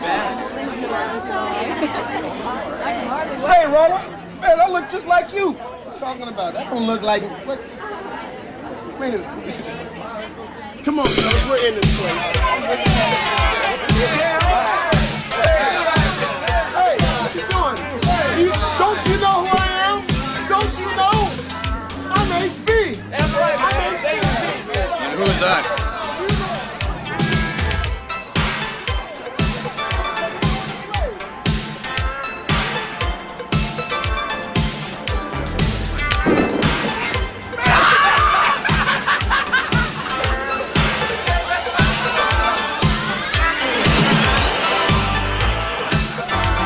Say, Roma, man, I look just like you. What you talking about? That don't look like. What? Wait a minute. Come on, fellas, we're in this place. Yeah. Hey, what you doing? Don't you know who I am? Don't you know? I'm HB. Right, man. And who is that?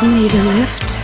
Need a lift?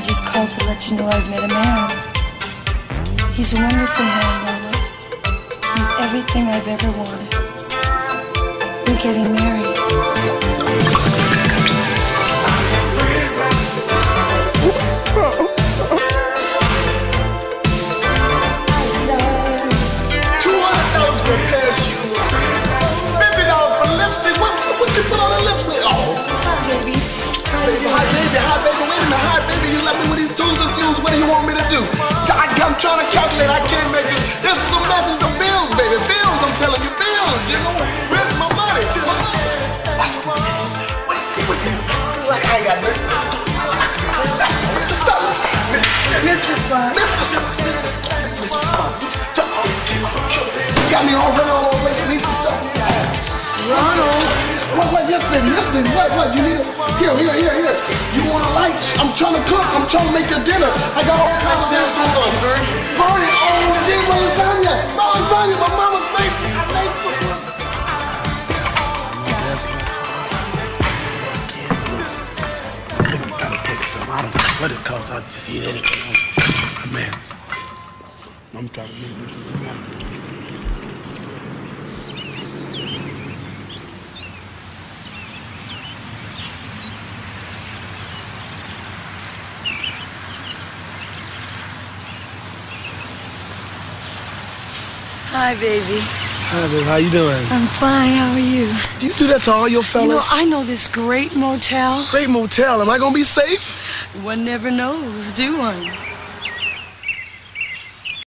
I just called to let you know I've met a man. He's a wonderful man, Mama. He's everything I've ever wanted. We're getting married. Bills. Where's my money? Watch the dishes. Wait, wait. Like I ain't got nothing. That's the fellas. Mr. Spot. Mr. Spot. Mr. Spot. You got me all run all over the police and stuff. Ronald. What, what, yes, baby, yes, baby. What, what, you need a, here, here, here, here. You want a light? I'm trying to cook. I'm trying to make your dinner. I got all kinds of things. Bernie. Bernie, oh, gee, my lasagna. My lasagna, my mama's see it. Man, I'm trying to make this. Hi, baby. Hi, babe. How you doing? I'm fine. How are you? Do you do that to all your fellas? You know, I know this great motel. Great motel. Am I gonna be safe? One never knows, do one?